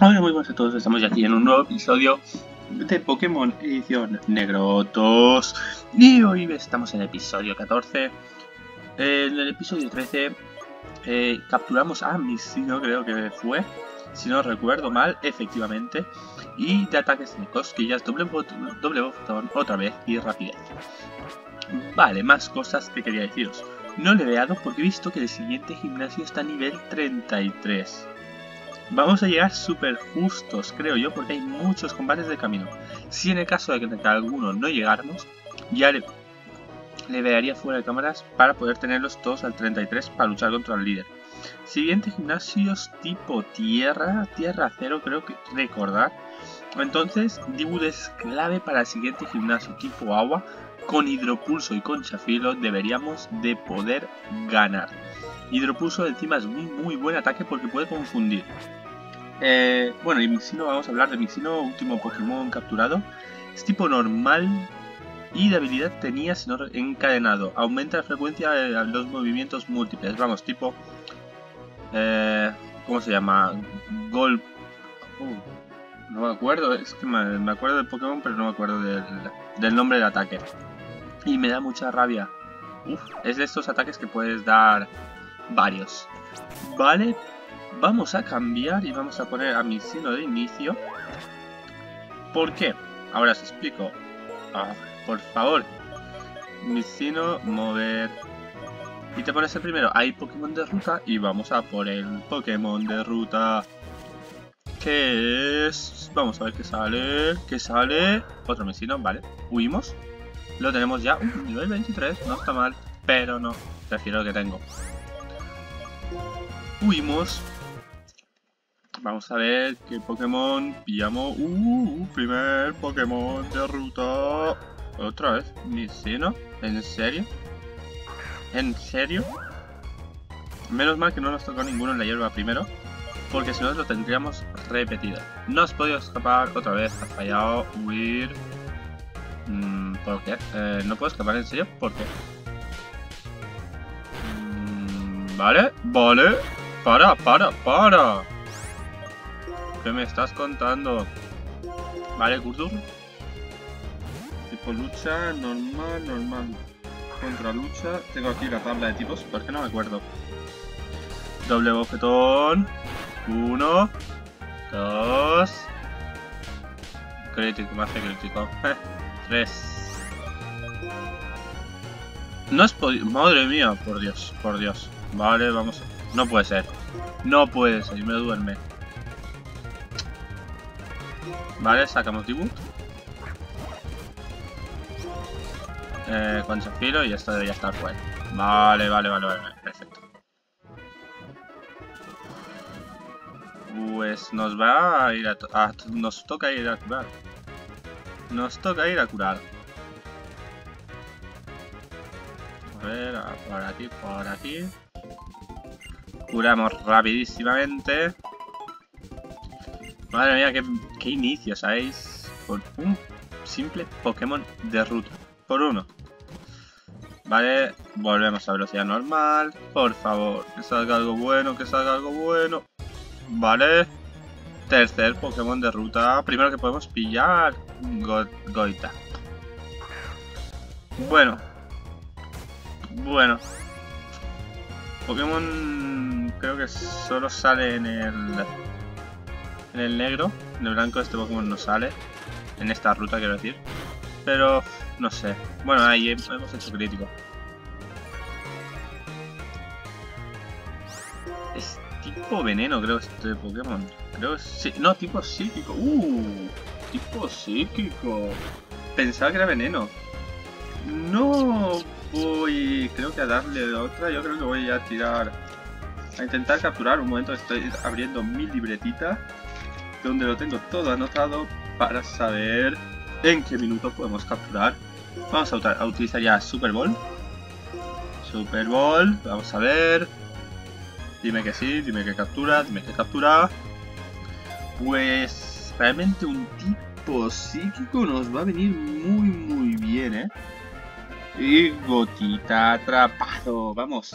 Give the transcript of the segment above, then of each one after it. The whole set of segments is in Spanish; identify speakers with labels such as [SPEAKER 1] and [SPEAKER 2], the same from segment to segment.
[SPEAKER 1] Hola, muy buenas a todos, estamos ya aquí en un nuevo episodio de Pokémon Edición Negrotos Y hoy estamos en el episodio 14 En el episodio 13 eh, capturamos a Misino, creo que fue Si no recuerdo mal, efectivamente Y de ataques de cosquillas, doble, doble botón, otra vez y rapidez. Vale, más cosas que quería deciros. No le he dado porque he visto que el siguiente gimnasio está a nivel 33 Vamos a llegar súper justos, creo yo, porque hay muchos combates de camino. Si en el caso de que alguno no llegáramos, ya le, le vearía fuera de cámaras para poder tenerlos todos al 33 para luchar contra el líder. Siguiente gimnasios tipo tierra, tierra cero creo que recordar. Entonces, Dibud es clave para el siguiente gimnasio tipo agua. Con hidropulso y con chafilo deberíamos de poder ganar. Hidropulso encima es un muy buen ataque porque puede confundir. Eh, bueno, y Mixino, vamos a hablar de Mixino, último Pokémon capturado. Es tipo normal y de habilidad tenía sino encadenado. Aumenta la frecuencia de los movimientos múltiples. Vamos, tipo... Eh, ¿Cómo se llama? Gol... Uh, no me acuerdo, es que me, acuerdo del Pokémon pero no me acuerdo del, del nombre del ataque. Y me da mucha rabia. Uf, es de estos ataques que puedes dar varios. Vale, vamos a cambiar y vamos a poner a mi sino de inicio. ¿Por qué? Ahora os explico. Ah, por favor. Mi sino, mover. Y te pones el primero. Hay Pokémon de ruta y vamos a por el Pokémon de ruta. ¿Qué es? Vamos a ver qué sale. ¿Qué sale? Otro Misino, vale. Huimos. Lo tenemos ya. Uh, nivel 23, no está mal. Pero no. Prefiero lo que tengo. Huimos. Vamos a ver qué Pokémon pillamos. Uh, primer Pokémon de ruta. Otra vez. ¿no? ¿En serio? ¿En serio? Menos mal que no nos tocó ninguno en la hierba primero. Porque si no lo tendríamos repetido. No has podido escapar otra vez. Has fallado. Huir. Mm, ¿Por qué? Eh, ¿No puedo escapar en serio? ¿Por qué? Mm, vale, vale. Para, para, para. ¿Qué me estás contando? Vale, Kurdur. Tipo lucha, normal, normal. Contra lucha. Tengo aquí la tabla de tipos, porque no me acuerdo. Doble bofetón. Uno. Dos. Crítico, más que crítico. Tres. No es podido. Madre mía, por Dios, por Dios. Vale, vamos. No puede ser. No puede ser, me duerme. Vale, sacamos debut. Eh, con y esto debería estar fuera. Vale, vale, vale, vale, perfecto. Pues nos va a ir a, Nos toca ir a curar. Nos toca ir a curar. A ver, por aquí, por aquí. Curamos rapidísimamente. Madre mía, qué, inicio, ¿sabéis? Por un simple Pokémon de ruta. Por uno. Vale, volvemos a velocidad normal. Por favor, que salga algo bueno, que salga algo bueno. Vale. Tercer Pokémon de ruta. Primero que podemos pillar. Goita. Bueno. Bueno. Pokémon creo que solo sale en el en el negro. En el blanco este Pokémon no sale. En esta ruta, quiero decir. Pero, no sé. Bueno, ahí hemos hecho crítico. Es tipo veneno, creo, este Pokémon. Creo que sí. No, tipo psíquico. Uh, tipo psíquico. Pensaba que era veneno. No voy, creo que a darle otra. Yo creo que voy a tirar, a intentar capturar. Un momento estoy abriendo mi libretita donde lo tengo todo anotado para saber en qué minuto podemos capturar. Vamos a, utilizar ya Super Bowl. Super Bowl, vamos a ver. Dime que sí, dime que captura, dime que captura. Pues realmente un tipo psíquico nos va a venir muy muy bien, ¿eh? Y gotita atrapado, vamos.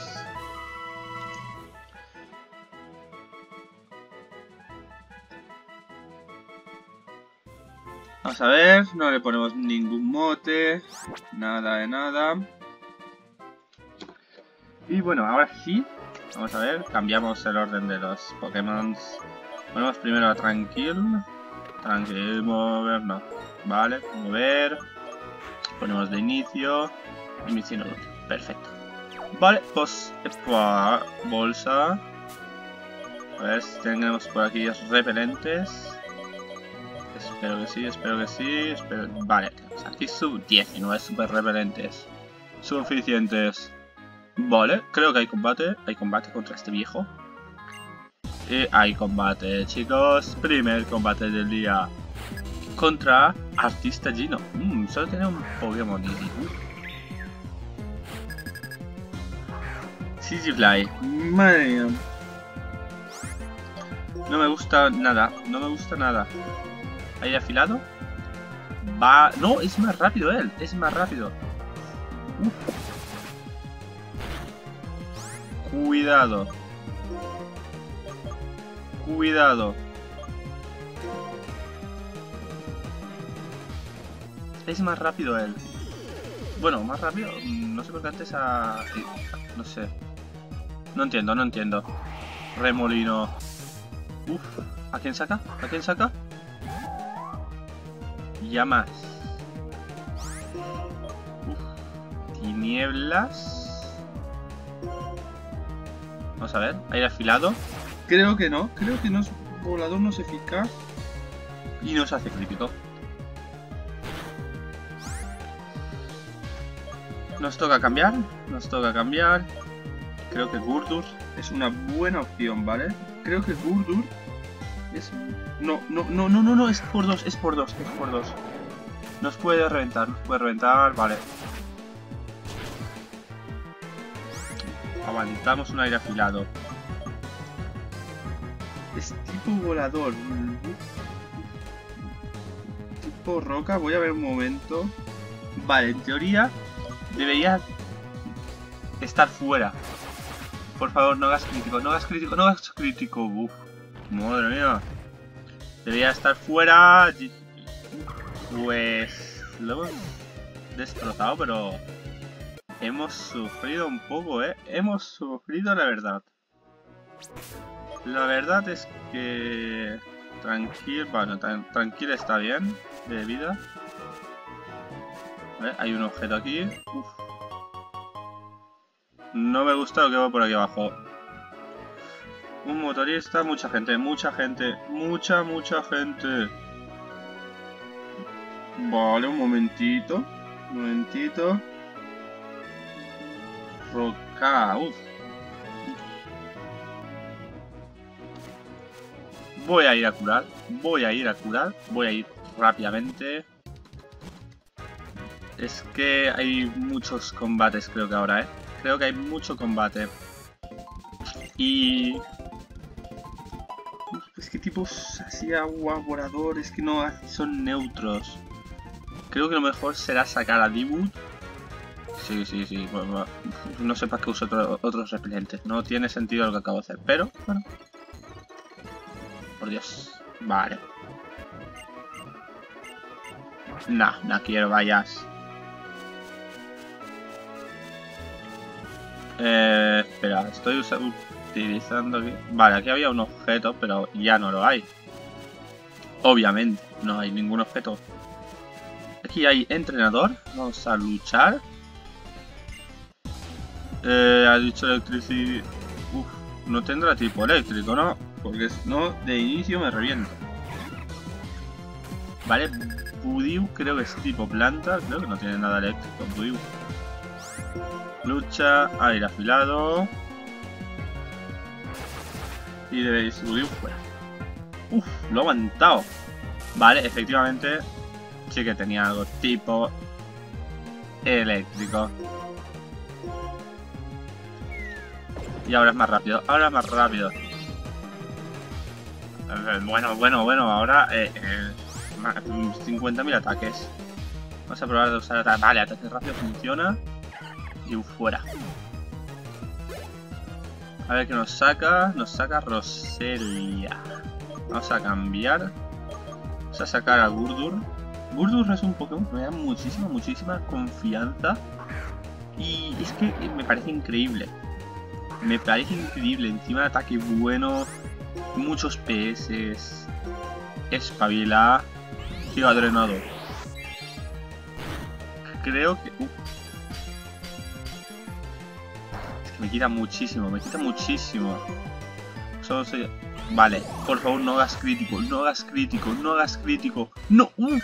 [SPEAKER 1] Vamos a ver, no le ponemos ningún mote, nada de nada. Y bueno, ahora sí, vamos a ver, cambiamos el orden de los Pokémon. Ponemos primero a Tranquil. Tranquil, mover, no. Vale, mover. Ponemos de inicio. Y Micino Perfecto. Vale, pues bolsa. A ver si tenemos por aquí repelentes. Espero que sí, espero que sí. Espero... Vale, aquí sub 19 super repelentes. Suficientes. Vale, creo que hay combate. Hay combate contra este viejo. Y hay combate, chicos. Primer combate del día. Contra Artista Gino. Mmm, solo tiene un Pokémon. Fly. Madre. No me gusta nada. No me gusta nada. ¿Hay afilado? Va... No, es más rápido él. Es más rápido. Cuidado. Cuidado. Es más rápido él. Bueno, más rápido. No sé por qué antes a... No sé. No entiendo, no entiendo. Remolino. Uf. ¿A quién saca? ¿A quién saca? Llamas. Uf. Tinieblas. Vamos a ver. Aire afilado. Creo que no. Creo que no es volador no es eficaz. Y nos hace crítico. Nos toca cambiar. Nos toca cambiar. Creo que Gurdur es una buena opción, ¿vale? Creo que Gurdur es... No, no, no, no, no, no, es por dos, es por dos, es por dos. Nos puede reventar, nos puede reventar, vale. Aguantamos un aire afilado. Es tipo volador. Tipo roca, voy a ver un momento. Vale, en teoría debería estar fuera. Por favor, no hagas crítico, no hagas crítico, no hagas crítico. Uf, madre mía. Debería estar fuera. Pues lo hemos destrozado, pero hemos sufrido un poco, ¿eh? Hemos sufrido la verdad. La verdad es que... Tranquil, bueno, tranquil está bien de vida. Hay un objeto aquí. Uf. No me gusta lo que va por aquí abajo. Un motorista, mucha gente, mucha gente, mucha, mucha gente. Vale, un momentito. Un momentito. Roca. Voy a ir a curar. Voy a ir a curar. Voy a ir rápidamente. Es que hay muchos combates creo que ahora, ¿eh? Creo que hay mucho combate. Y... Es que tipos así agua, voladores, que no son neutros. Creo que lo mejor será sacar a Dibut. Sí, sí, sí. no sé para qué uso otros repelentes. No tiene sentido lo que acabo de hacer. Pero, bueno. Por Dios. Vale. No, no quiero, vayas. Eh, espera, estoy utilizando... Vale, aquí había un objeto, pero ya no lo hay. Obviamente, no hay ningún objeto. Aquí hay entrenador. Vamos a luchar. Eh, ha dicho electricidad... Uf, no tendrá tipo eléctrico, ¿no? Porque no, de inicio me reviento. Vale, Budiu creo que es tipo planta. Creo que no tiene nada eléctrico, Budiu. Lucha, aire afilado. Y debéis subir fuera. Uf, lo ha aguantado. Vale, efectivamente sí que tenía algo tipo eléctrico. Y ahora es más rápido, ahora es más rápido. Bueno, bueno, bueno, ahora eh, eh, 50.000 ataques. Vamos a probar de usar ataque. Vale, ataque rápido funciona y fuera. A ver qué nos saca. Nos saca Roselia. Vamos a cambiar. Vamos a sacar a Gurdur. Gurdurr es un Pokémon que me da muchísima, muchísima confianza. Y es que me parece increíble. Me parece increíble. Encima de ataque bueno. Muchos PS. Espabila. Giga drenado. Creo que... Uh. Es que me quita muchísimo. Me quita muchísimo. Solo se... Vale, por favor no hagas crítico, no hagas crítico, no hagas crítico. No, uh.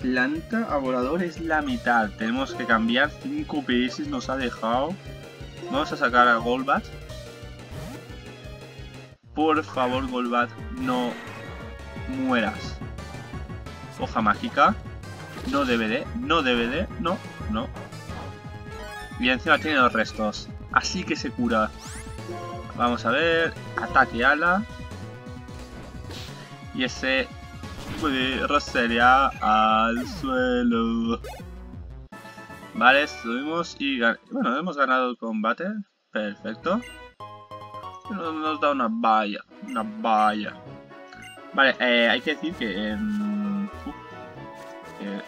[SPEAKER 1] Planta a volador es la mitad. Tenemos que cambiar 5 PS, nos ha dejado. Vamos a sacar a Golbat. Por favor, Golbat, no mueras. Hoja mágica. No DVD, no DVD, no, no. Y encima tiene los restos. Así que se cura. Vamos a ver. Ataque ala. Y ese puede rastrear al suelo. Vale, subimos y bueno, hemos ganado el combate. Perfecto. Nos, da una valla. Una valla. Vale, eh, hay que decir que... Em,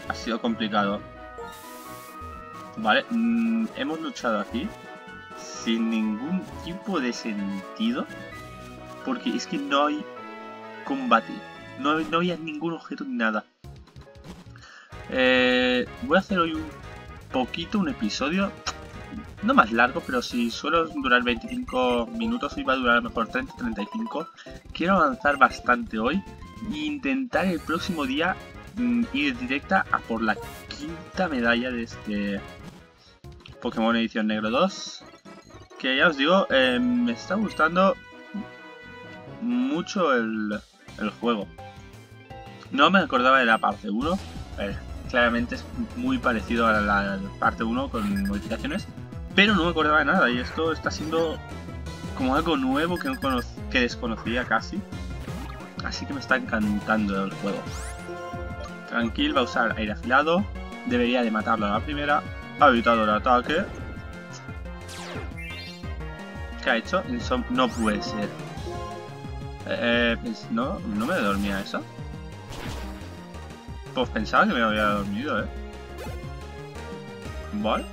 [SPEAKER 1] ha sido complicado. Vale, mm, hemos luchado aquí sin ningún tipo de sentido. Porque es que no hay combate. No, no había ningún objeto ni nada. Eh, voy a hacer hoy un poquito, un episodio. No más largo, pero si suelo durar 25 minutos, hoy va a durar mejor 30-35. Quiero avanzar bastante hoy. E intentar el próximo día Mm, ir directa a por la quinta medalla de este Pokémon Edición Negro 2. Que ya os digo, eh, me está gustando mucho el, juego. No me acordaba de la parte 1. claramente es muy parecido a la, parte 1 con modificaciones. Pero no me acordaba de nada y esto está siendo como algo nuevo que, no que desconocía casi. Así que me está encantando el juego. Tranquil va a usar aire afilado. Debería de matarlo a la primera. Ha evitado el ataque. ¿Qué ha hecho? No puede ser. Eh, no, no me dormía eso. Pues pensaba que me había dormido, eh. Vale.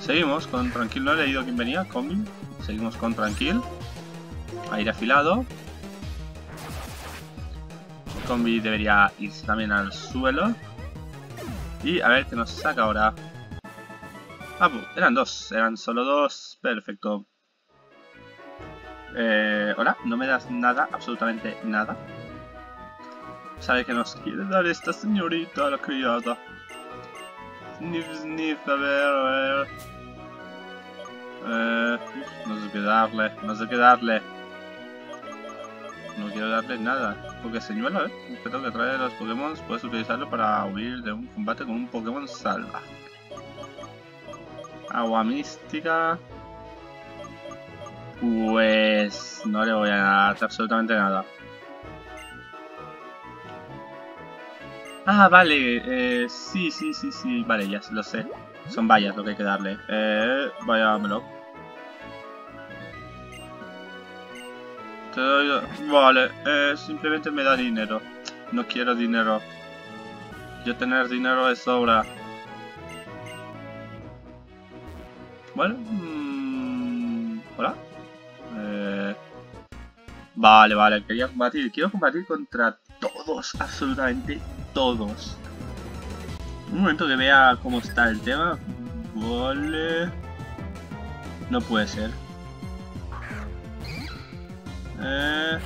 [SPEAKER 1] Seguimos con Tranquil. No he leído quién venía. Combi. Seguimos con Tranquil. Aire afilado. Combi debería irse también al suelo. Y a ver qué nos saca ahora. Ah, eran dos, eran solo dos. Perfecto. Eh, Hola, no me das nada, absolutamente nada. ¿Sabe que nos quiere dar esta señorita, la criada? Sniff, sniff, a ver, a ver. Eh, no sé qué darle, no sé qué darle. No quiero darle nada. Porque señuelo, ¿eh? Objeto que trae los Pokémon puedes utilizarlo para huir de un combate con un Pokémon salvaje. Agua mística. Pues no le voy a dar absolutamente nada. Ah, vale, eh, sí, sí, sí, sí, vale, ya lo sé. Son vallas lo que hay que darle. Eh, váyamelo. Vale, eh, simplemente me da dinero. No quiero dinero. Yo tener dinero de sobra. Bueno. Mm, Hola. Vale, vale. Quería combatir. Quiero combatir contra todos. Absolutamente todos. Un momento que vea cómo está el tema. Vale. No puede ser. Eh...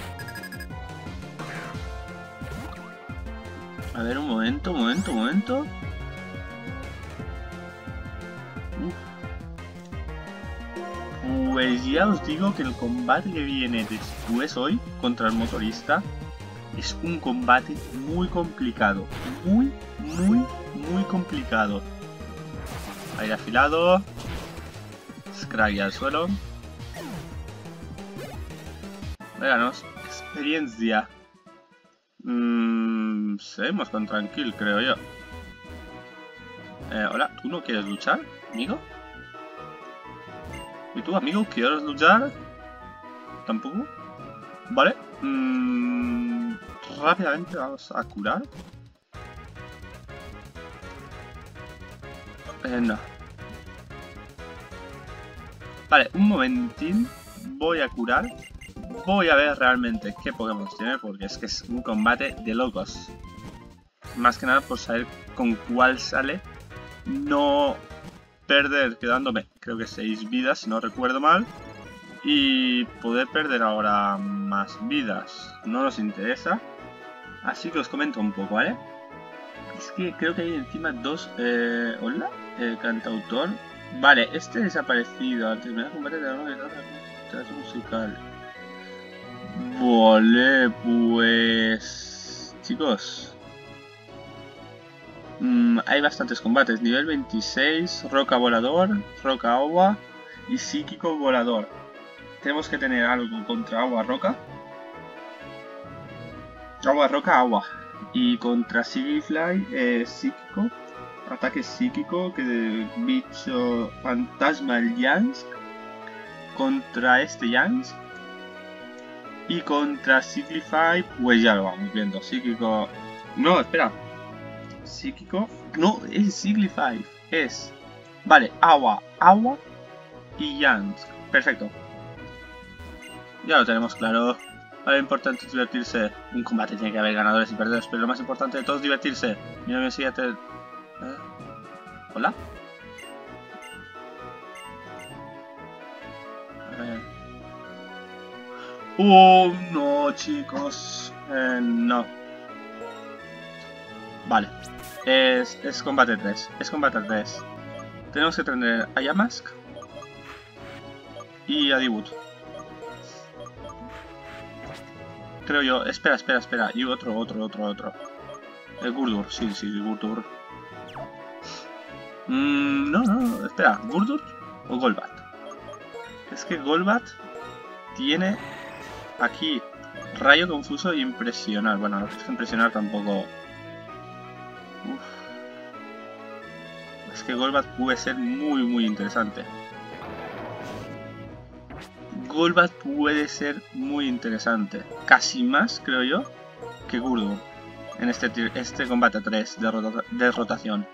[SPEAKER 1] A ver, un momento, un momento, un momento. Pues ya os digo que el combate que viene después hoy contra el motorista es un combate muy complicado. Muy, muy, muy complicado. Aire afilado. Scraggy al suelo. Véanos, experiencia. Mmm, seguimos con tranquil, creo yo. Eh, hola, ¿tú no quieres luchar, amigo? ¿Y tú, amigo, quieres luchar? ¿Tampoco? Vale. Mm, rápidamente vamos a curar. Eh, no. Vale, un momentín. Voy a curar. Voy a ver realmente qué Pokémon tiene, porque es que es un combate de locos. Más que nada por saber con cuál sale. No perder quedándome, creo que 6 vidas, si no recuerdo mal. Y poder perder ahora más vidas. No nos interesa. Así que os comento un poco, ¿vale? Es que creo que hay encima dos... Eh, ¿Hola? Eh, cantautor. Vale, este desaparecido al terminar el combate de la teatro musical. Vale, pues... Chicos. Mm, hay bastantes combates. Nivel 26, Roca Volador, Roca Agua y Psíquico Volador. Tenemos que tener algo contra Agua Roca. Agua Roca Agua. Y contra Sigifly, eh, Psíquico. Ataque psíquico que de bicho fantasma el Yansk. Contra este Yansk. Y contra Siglify, pues ya lo vamos viendo. Psíquico. No, espera. Psíquico. No, es Siglify. Es. Vale, agua, agua y Yansk. Perfecto. Ya lo tenemos claro. Vale, lo importante es divertirse. Un combate tiene que haber ganadores y perdedores, pero lo más importante de todo es divertirse. Mira, mi siguiente. ¿Eh? ¿Hola? Eh. Oh, no, chicos. Eh, no. Vale. Es, es combate 3. Es combate 3. Tenemos que tener a Yamask y a Dibut. Creo yo. Espera, espera, espera. Y otro, otro, otro, otro. El Gurdur. Sí, sí, Gurdur. Mm, no, no, espera. ¿Gurdur o Golbat? Es que Golbat tiene aquí rayo confuso e impresionar. Bueno, no es que impresionar tampoco... Es que Golbat puede ser muy, muy interesante. Golbat puede ser muy interesante. Casi más, creo yo, que Gurdur. En este, este combate 3 de, de rotación.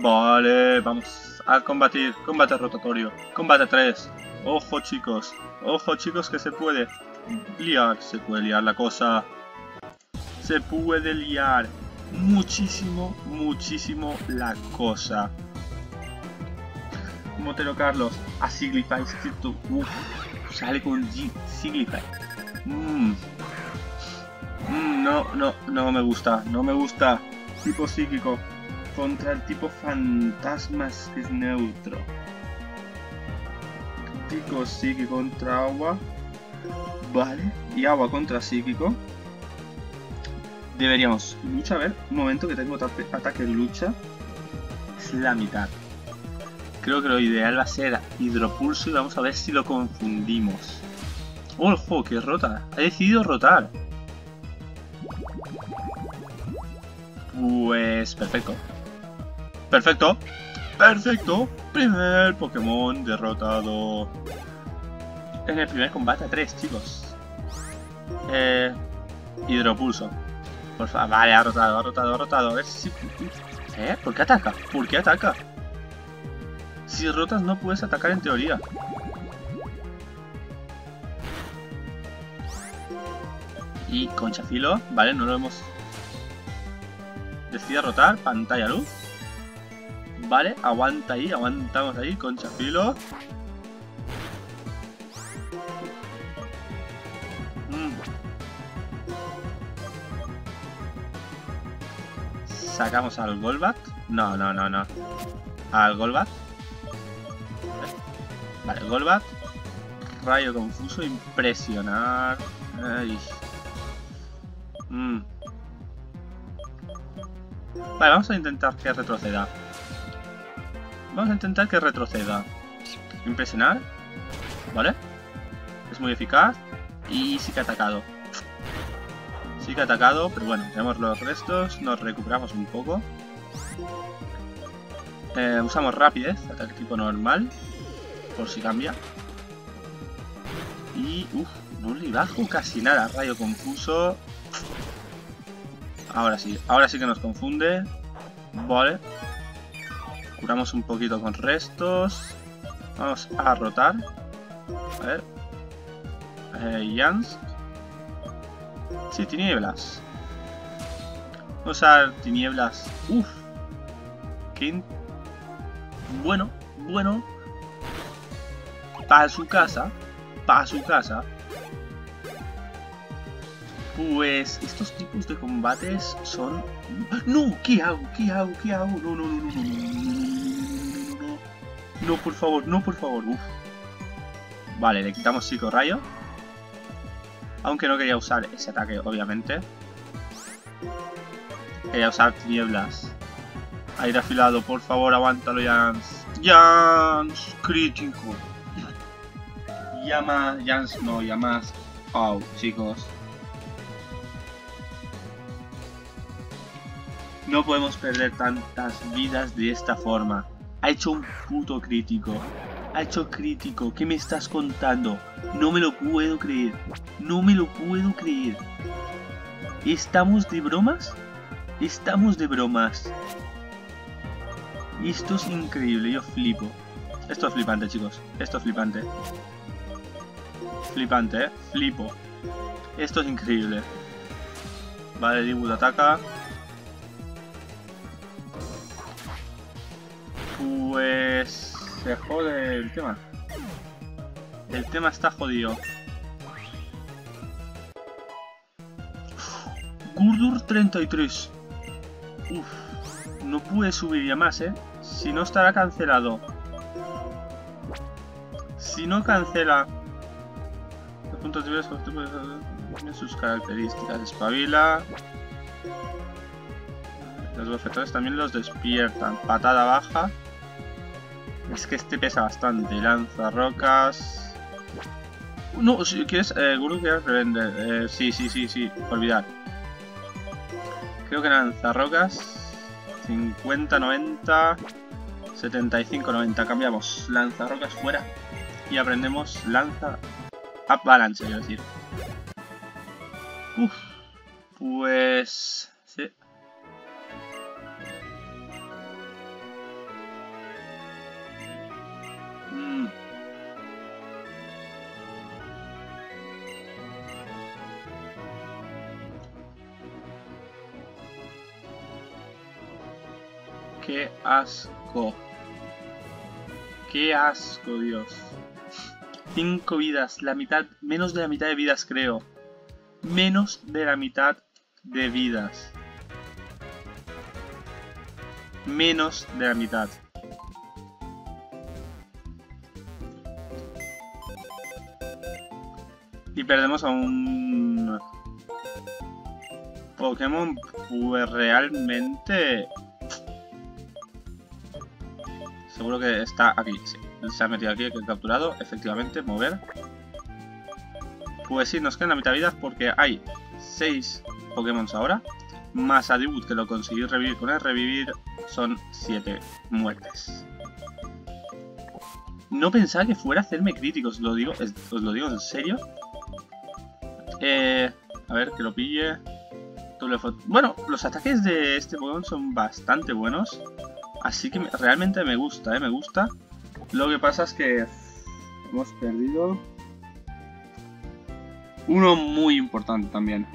[SPEAKER 1] Vale, vamos a combatir. Combate rotatorio. Combate 3. Ojo chicos. Ojo chicos que se puede liar. Se puede liar la cosa. Se puede liar muchísimo, muchísimo la cosa. Motero Carlos. A Siglify. Uf, sale con Siglify. Mmm. Mm, no, no, no me gusta. No me gusta. Tipo psíquico contra el tipo fantasmas que es neutro. Tipo psíquico contra agua. Vale. Y agua contra psíquico. Deberíamos. Lucha, a ver. Un momento que tengo ataque lucha. Es la mitad. Creo que lo ideal va a ser hidropulso y vamos a ver si lo confundimos. ¡Ojo! ¡Que rota! Ha decidido rotar. Pues perfecto. Perfecto. Perfecto. Primer Pokémon derrotado. En el primer combate a 3, chicos. Eh, hidropulso. Por favor. Vale, ha rotado, ha rotado, ha rotado. A ver si... ¿Eh? ¿Por qué ataca? ¿Por qué ataca? Si rotas no puedes atacar en teoría. Y Conchafilo, vale, no lo hemos... Decide rotar, pantalla luz. Vale, aguanta ahí, aguantamos ahí, Concha Sacamos al Golbat. No, no, no, no. Al Golbat. Vale, Golbat. Rayo confuso, impresionar. Mm. Vale, vamos a intentar que retroceda. Vamos a intentar que retroceda. Impresionar. ¿Vale? Es muy eficaz. Y sí que ha atacado. Sí que ha atacado, pero bueno, tenemos los restos. Nos recuperamos un poco. Eh, usamos rapidez, ataque tipo normal. Por si cambia. Y, uff, le bajo casi nada. Rayo confuso. Ahora sí, ahora sí que nos confunde. Vale. Curamos un poquito con restos. Vamos a rotar. A ver. Eh, Jansk. Sí, tinieblas. Vamos a usar tinieblas. Uf. Qué bueno, bueno. Para su casa. Para su casa. Pues estos tipos de combates son... ¡No! ¿Qué hago? ¿Qué hago? ¿Qué hago? No, no, no, no, no, no, no, no, por favor, no, por favor. Uf. Vale, le quitamos Psico Rayo. Aunque no quería usar ese ataque, obviamente. Quería usar tinieblas. Aire afilado, por favor, aguántalo, Jans. Jans, crítico. Llama, Jans no, llamas. Oh, chicos. No podemos perder tantas vidas de esta forma. Ha hecho un puto crítico. Ha hecho crítico. ¿Qué me estás contando? No me lo puedo creer. No me lo puedo creer. ¿Estamos de bromas? Estamos de bromas. Esto es increíble, yo flipo. Esto es flipante, chicos. Esto es flipante. Flipante, ¿eh? Flipo. Esto es increíble. Vale, Dibut ataca. Pues... Se jode el tema. El tema está jodido. Gurdur 33. Uf, no pude subir ya más, ¿eh? Si no estará cancelado. Si no cancela... Los puntos de sus características. Espabila. Los bofetones también los despiertan. Patada baja. Es que este pesa bastante. Lanza rocas. No, si quieres, eh, Guru que revender. Eh, sí, sí, sí, sí. Olvidar. Creo que lanza rocas. 50, 90. 75, 90. Cambiamos lanza rocas fuera. Y aprendemos lanza. Avalanche, quiero decir. Uf. Pues. Qué asco. Qué asco, Dios. Cinco vidas, la mitad, menos de la mitad de vidas creo. Menos de la mitad de vidas. Menos de la mitad. Y perdemos a un Pokémon pues realmente seguro que está aquí. Se ha metido aquí, que he capturado, efectivamente, mover. Pues sí, nos quedan la mitad de vidas porque hay 6 Pokémon ahora. Más a Debut que lo conseguí revivir con el revivir son 7 muertes. No pensaba que fuera a hacerme críticos, lo digo, os lo digo en serio. Eh, a ver, que lo pille. Bueno, los ataques de este Pokémon son bastante buenos. Así que realmente me gusta, ¿eh? Me gusta. Lo que pasa es que hemos perdido uno muy importante también.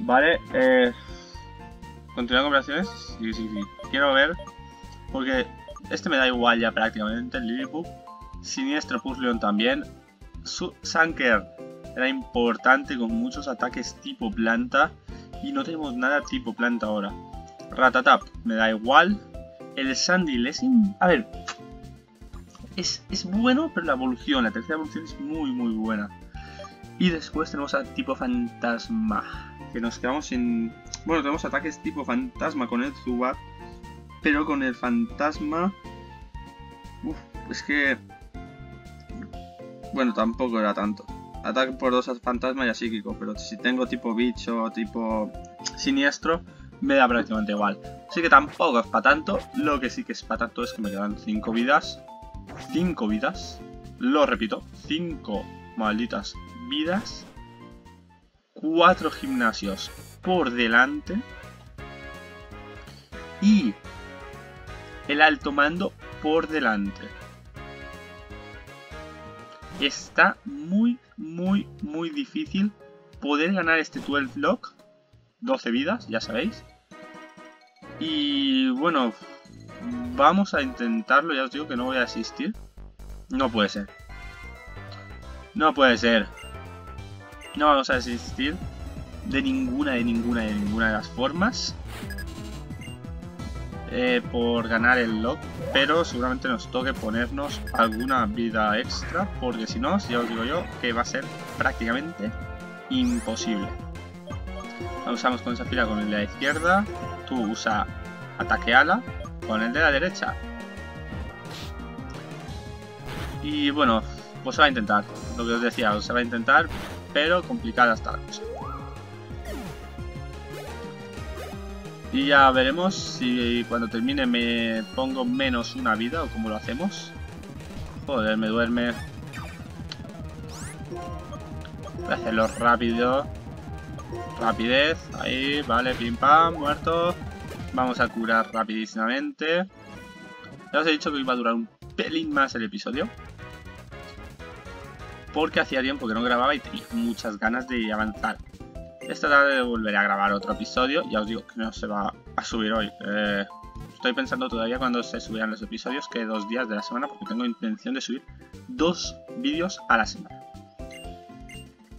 [SPEAKER 1] Vale, eh... ¿Continuar con operaciones? Sí, sí, sí. Quiero ver, porque este me da igual ya prácticamente, el. Siniestro Puzzleon también. Su Sanker era importante con muchos ataques tipo planta. Y no tenemos nada tipo planta ahora. Ratatap, me da igual. El Sandy Lessing, a ver, es, es, bueno, pero la evolución, la tercera evolución es muy, muy buena. Y después tenemos al tipo fantasma, que nos quedamos sin... Bueno, tenemos ataques tipo fantasma con el Zubat, pero con el fantasma... Uf, es que... Bueno, tampoco era tanto. Ataque por dos al fantasma y a psíquico, pero si tengo tipo bicho o tipo siniestro, me da prácticamente igual. Así que tampoco es para tanto. Lo que sí que es para tanto es que me quedan 5 vidas. 5 vidas. Lo repito, 5 malditas vidas, 4 gimnasios por delante y el alto mando por delante. Está muy, muy, muy difícil poder ganar este 12 lock. 12 vidas, ya sabéis. Y bueno, vamos a intentarlo. Ya os digo que no voy a asistir. No puede ser. No puede ser. No vamos a asistir de ninguna, de ninguna, de ninguna de las formas. Eh, por ganar el lock, pero seguramente nos toque ponernos alguna vida extra, porque si no, ya os digo yo, que va a ser prácticamente imposible. Usamos con esa fila con el de la izquierda, tú usa ataque ala con el de la derecha. Y bueno, pues se va a intentar, lo que os decía, se va a intentar, pero complicada está la cosa. Y ya veremos si cuando termine me pongo menos una vida o cómo lo hacemos. Joder, me duerme. Voy a hacerlo rápido. Rapidez. Ahí, vale, pim pam, muerto. Vamos a curar rapidísimamente. Ya os he dicho que iba a durar un pelín más el episodio. Porque hacía tiempo que no grababa y tenía muchas ganas de avanzar. Esta tarde volveré a grabar otro episodio. Ya os digo que no se va a subir hoy. Eh, estoy pensando todavía cuando se subirán los episodios que dos días de la semana porque tengo intención de subir dos vídeos a la semana.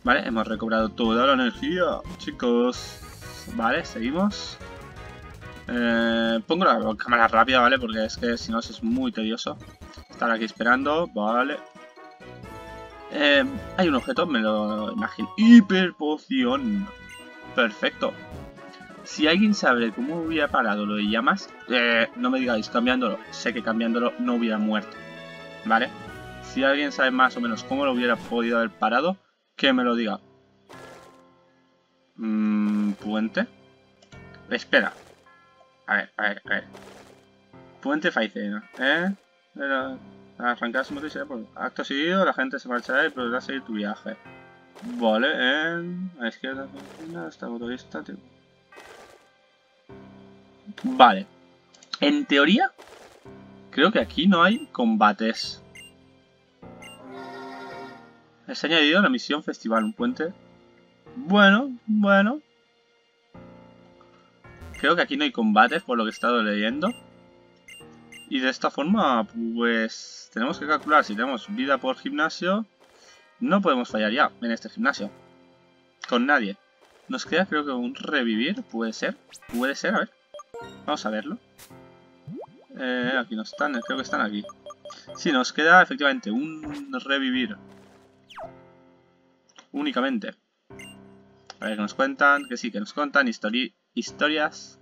[SPEAKER 1] Vale, hemos recobrado toda la energía, chicos. Vale, seguimos. Eh, pongo la cámara rápida, ¿vale? Porque es que si no es muy tedioso estar aquí esperando. Vale. Eh, hay un objeto, me lo imagino. Hiperpoción. Perfecto. Si alguien sabe cómo hubiera parado lo de llamas, eh, no me digáis cambiándolo. Sé que cambiándolo no hubiera muerto. ¿Vale? Si alguien sabe más o menos cómo lo hubiera podido haber parado, que me lo diga. Mm, puente. Espera. A ver, a ver, a ver. Puente Faicena, ¿eh? arrancar su por acto seguido, la gente se marchará y podrá seguir tu viaje. Vale, en a la izquierda está motorista. Vale. En teoría, creo que aquí no hay combates. Ha añadido la misión festival, un puente. Bueno, bueno. Creo que aquí no hay combates, por lo que he estado leyendo. Y de esta forma, pues tenemos que calcular si tenemos vida por gimnasio no podemos fallar ya en este gimnasio. Con nadie. Nos queda creo que un revivir, puede ser. Puede ser, a ver. Vamos a verlo. Eh, aquí no están, creo que están aquí. Sí, nos queda efectivamente un revivir. Únicamente. A ver, que nos cuentan, que sí, que nos cuentan historias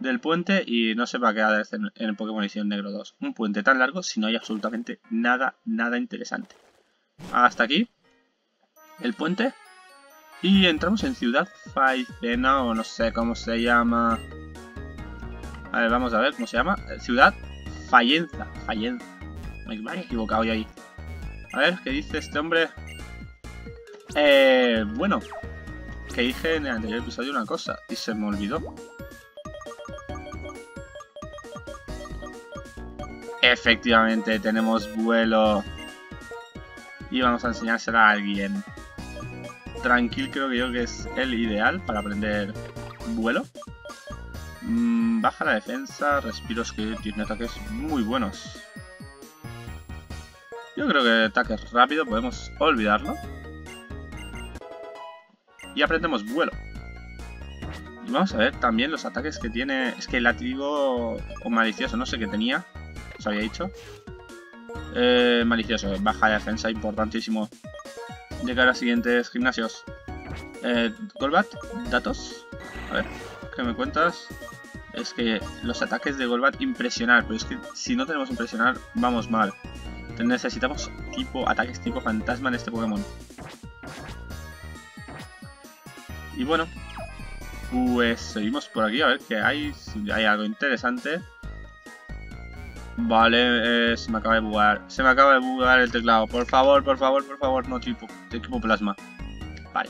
[SPEAKER 1] del puente y no se va a quedar en el Pokémon Edición Negro 2. Un puente tan largo si no hay absolutamente nada, nada interesante hasta aquí el puente y entramos en Ciudad Faicena o no sé cómo se llama. A ver, vamos a ver cómo se llama. Ciudad Fallenza. Fallenza. Me he equivocado yo ahí. A ver, ¿qué dice este hombre? Eh, bueno, que dije en el anterior episodio una cosa y se me olvidó. Efectivamente, tenemos vuelo y vamos a enseñársela a alguien. Tranquil creo que yo que es el ideal para aprender vuelo. Mm, baja la defensa, respiros que tiene ataques muy buenos. Yo creo que ataques rápido podemos olvidarlo. Y aprendemos vuelo. Y vamos a ver también los ataques que tiene... Es que el látigo o malicioso, no sé qué tenía. Os había dicho. Eh, malicioso, baja de defensa, importantísimo. De a siguientes gimnasios. Eh, Golbat, datos. A ver, ¿qué me cuentas? Es que los ataques de Golbat impresionar, pero es que si no tenemos impresionar, vamos mal. Necesitamos tipo ataques tipo fantasma en este Pokémon. Y bueno, pues seguimos por aquí a ver que hay, si hay algo interesante. Vale, eh, se me acaba de bugar. Se me acaba de bugar el teclado. Por favor, por favor, por favor, no tipo, equipo plasma. Vale.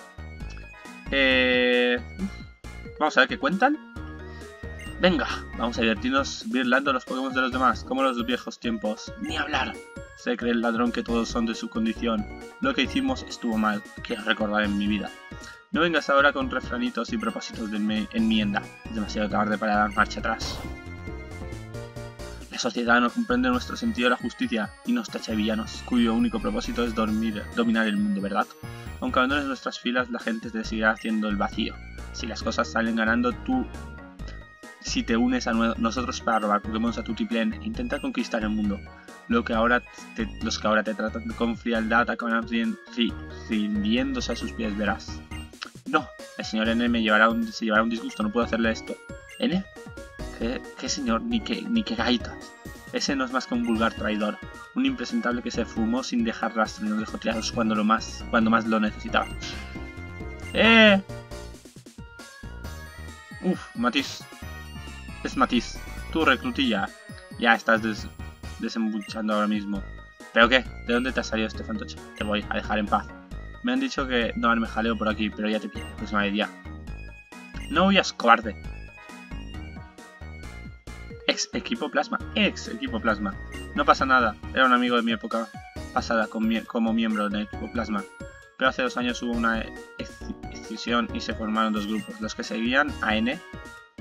[SPEAKER 1] Eh, vamos a ver qué cuentan. Venga, vamos a divertirnos virlando los Pokémon de los demás, como los viejos tiempos. Ni hablar. Se cree el ladrón que todos son de su condición. Lo que hicimos estuvo mal, quiero recordar en mi vida. No vengas ahora con refranitos y propósitos de enmienda. Es demasiado tarde para dar marcha atrás. La sociedad no comprende nuestro sentido de la justicia y nos tacha villanos, cuyo único propósito es dormir, dominar el mundo, ¿verdad? Aunque abandones nuestras filas, la gente te seguirá haciendo el vacío. Si las cosas salen ganando, tú... Si te unes a nosotros para robar Pokémon a tu e intenta conquistar el mundo. Lo que ahora los que ahora te tratan con frialdad acabarán rindiéndose a sus pies, verás. No, el señor N me llevará un, se llevará un disgusto, no puedo hacerle esto. ¿N? ¿Qué, señor? Ni qué, ni qué gaitas. Ese no es más que un vulgar traidor, un impresentable que se fumó sin dejar rastro y nos dejó tirados cuando, lo más, cuando más lo necesitaba. ¡Eh! Uf, Matiz. Es Matiz. Tú, reclutilla. Ya estás desembuchando ahora mismo. ¿Pero qué? ¿De dónde te ha salido este fantoche? Te voy a dejar en paz. Me han dicho que no me jaleo por aquí, pero ya te pillo. Pues me ya. No huyas, cobarde ex equipo plasma, ex equipo plasma. No pasa nada, era un amigo de mi época pasada como miembro del equipo plasma. Pero hace dos años hubo una excisión y se formaron dos grupos, los que seguían a N,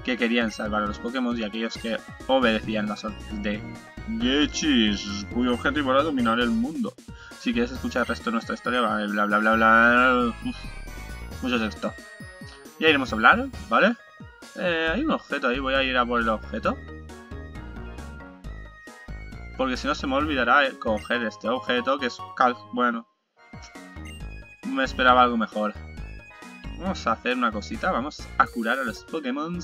[SPEAKER 1] que querían salvar a los Pokémon, y aquellos que obedecían las órdenes de Gechis, cuyo objetivo era dominar el mundo. Si quieres escuchar el resto de nuestra historia, bla bla bla bla bla. mucho texto. Ya iremos a hablar, ¿vale? Eh, hay un objeto ahí, voy a ir a por el objeto. Porque si no se me olvidará coger este objeto que es cal... Bueno. Me esperaba algo mejor. Vamos a hacer una cosita. Vamos a curar a los Pokémon.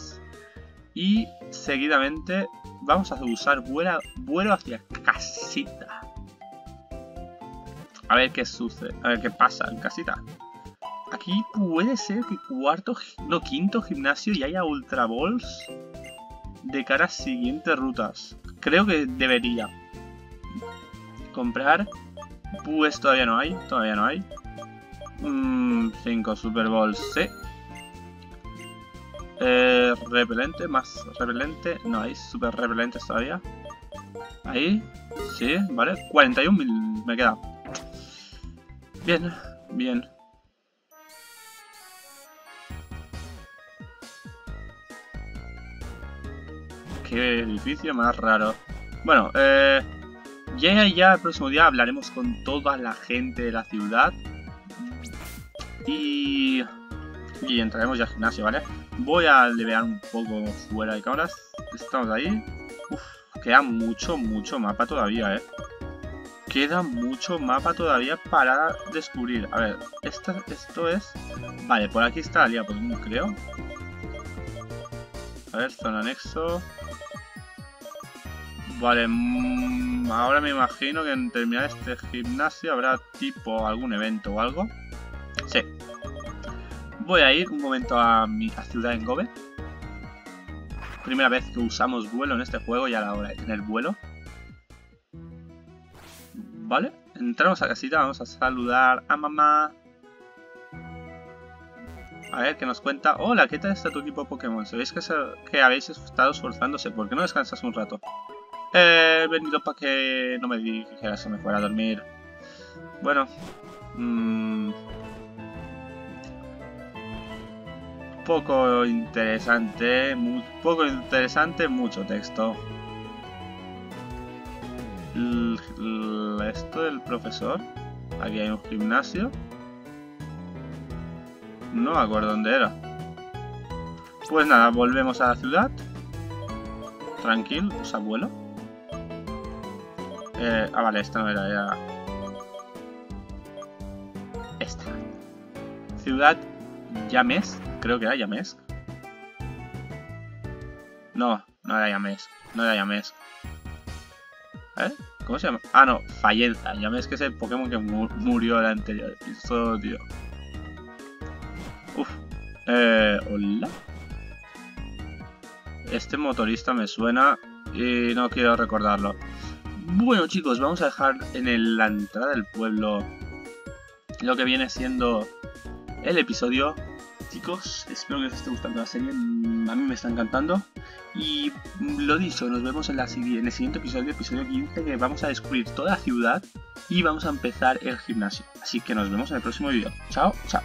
[SPEAKER 1] Y seguidamente vamos a usar vuelo, vuelo hacia casita. A ver qué sucede. A ver qué pasa en casita. Aquí puede ser que cuarto, no, quinto gimnasio y haya Ultra Balls de cara a siguientes rutas. Creo que debería. Comprar. Pues todavía no hay. Todavía no hay. 5 mm, Super Bowls, sí. Eh, repelente, más repelente. No hay super repelentes todavía. Ahí. Sí, vale. 41 me queda. Bien, bien. Qué edificio más raro. Bueno, eh... Ya, ya el próximo día hablaremos con toda la gente de la ciudad. Y... Y entraremos ya al gimnasio, ¿vale? Voy a levear un poco fuera de cámaras. Estamos ahí. Uf, queda mucho, mucho mapa todavía, ¿eh? Queda mucho mapa todavía para descubrir. A ver, esto, esto es... Vale, por aquí está la pues creo. A ver, zona anexo. Vale, mm, ahora me imagino que en terminar este gimnasio habrá tipo algún evento o algo. Sí. Voy a ir un momento a mi ciudad en Gobe. Primera vez que usamos vuelo en este juego y a la hora de tener vuelo. Vale, entramos a casita, vamos a saludar a mamá. A ver, qué nos cuenta. Hola, ¿qué tal está tu equipo Pokémon? ¿Sabéis que, que habéis estado esforzándose? ¿Por qué no descansas un rato? He venido para que no me dijera que me fuera a dormir. Bueno. Mmm, poco interesante. Poco interesante, mucho texto. esto del profesor. Aquí hay un gimnasio. No me acuerdo dónde era. Pues nada, volvemos a la ciudad. Tranquilo, abuelo. Eh, ah, vale, esta no era, era... Esta. Ciudad Yames, creo que era Yames. No, no era Yames, no era Yames. ¿Cómo se llama? Ah, no, Fallenza. Yames que es el Pokémon que murió el anterior episodio. Uf. Eh, hola. Este motorista me suena y no quiero recordarlo. Bueno chicos, vamos a dejar en la entrada del pueblo lo que viene siendo el episodio. Chicos, espero que os esté gustando la serie, mm, a mí me está encantando. Y lo dicho, nos vemos en, la, el siguiente episodio, episodio 15, que vamos a descubrir toda la ciudad y vamos a empezar el gimnasio. Así que nos vemos en el próximo vídeo. Chao, chao.